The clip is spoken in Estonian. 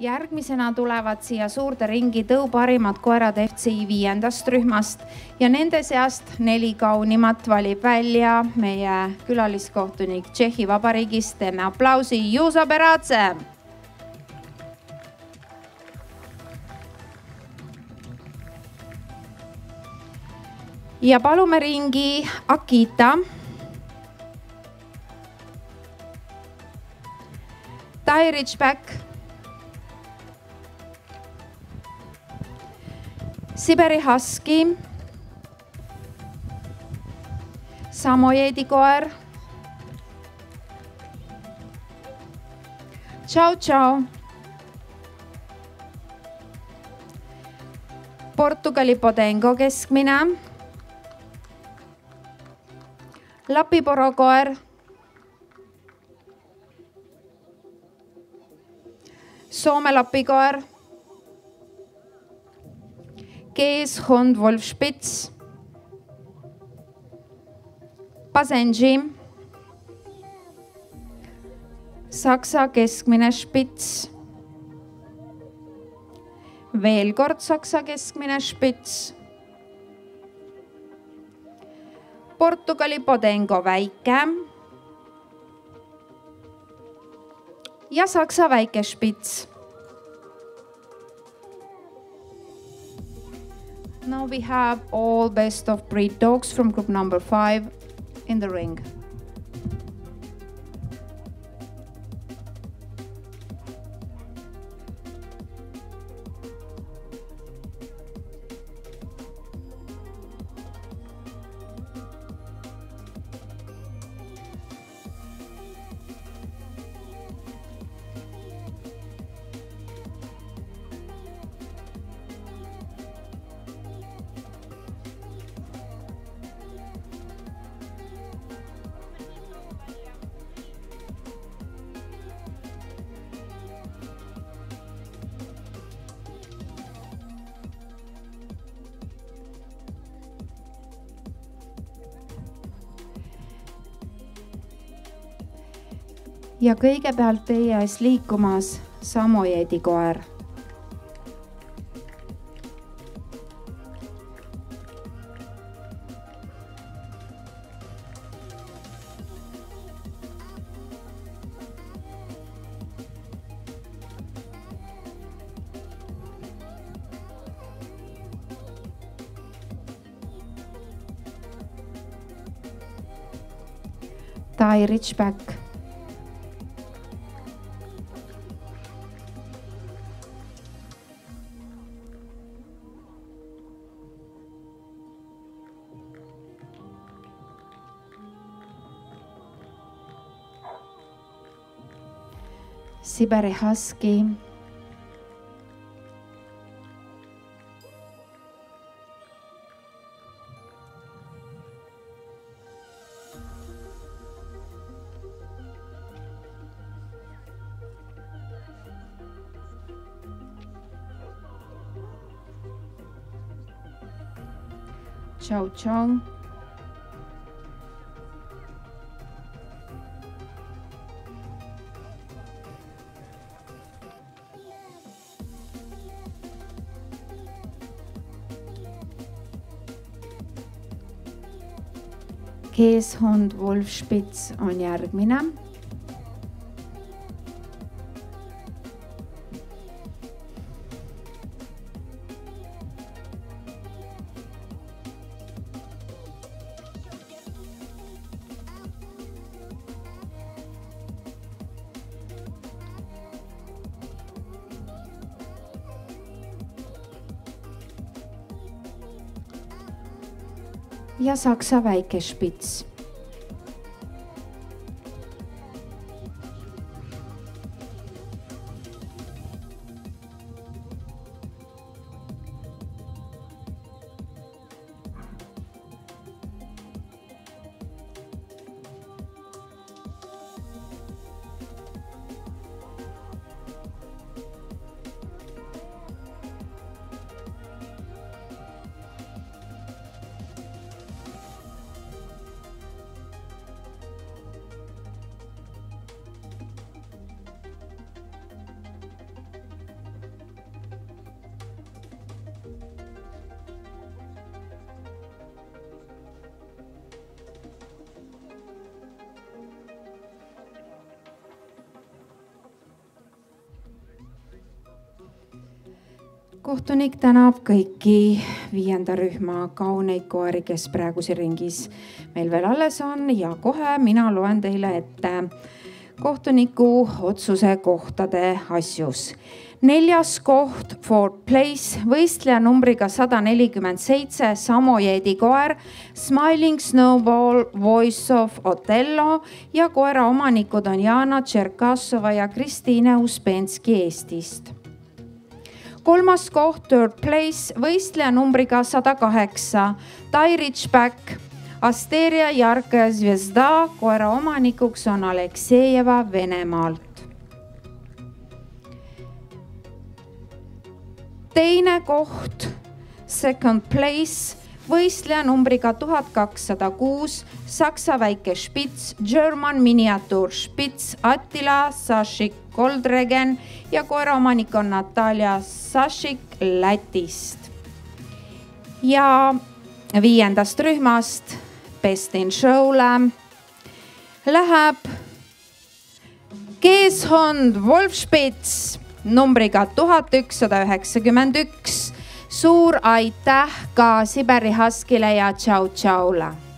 järgmisena tulevad siia suurde ringi tõu parimad koerad FCI viiendast rühmast ja nende seast neli kaunimat valib välja meie külaliskohtunik Tšehhi Vabariigist. teeme aplausi, Juuso Beratse ja palume ringi Akita. Tai Ridgeback. Siberi Husky. Samojeedi koer. tšau, tšau. Portugali Podengo keskmine lapiporokoer. Soome lapikoer. Keeshund Wolf Spitz. Basenji. Saksa keskmine spits. veel kord Saksa keskmine spits Portugali Podengo väike. ja Saksa väikespits. Now we have all best of breed dogs from group number five in the ring. Ja kõigepealt teie ees liikumas Samojeedi koer. Tai Ridgeback Siberi Husky. Chow Chong. Keeshund Wolfspitz on järgmine. Ja Saksa väikespits. Kohtunik tänab kõiki viienda rühma kauneid koeri, kes praeguse ringis meil veel alles on ja kohe mina loen teile ette kohtuniku otsuse kohtade asjus. neljas koht Ford Place, võistleja numbriga sada nelikümmend seitse, Samojeedi koer, Smiling Snowball, Voice of Othello ja koera omanikud on Jana Tšerkassova ja Kristiine Uspenski Eestist kolmas koht, third place, võistleja numbriga sada kaheksa, Tai Richback, Asteria Jarka Zvezda, koera omanikuks on Aleksejeva Venemaalt. teine koht, second place võistleja numbriga tuhat kakssada kuus, Saksa väike špits, German miniatuur špits Attila Sašik Goldregen ja koeraomanik on Natalja Sašik Lätist. ja viiendast rühmast Best in Show'le läheb Keeshond Wolfspits numbriga tuhat ükssada üheksakümmend üks suur aitäh ka Siberi Huskile ja tšau-tšaule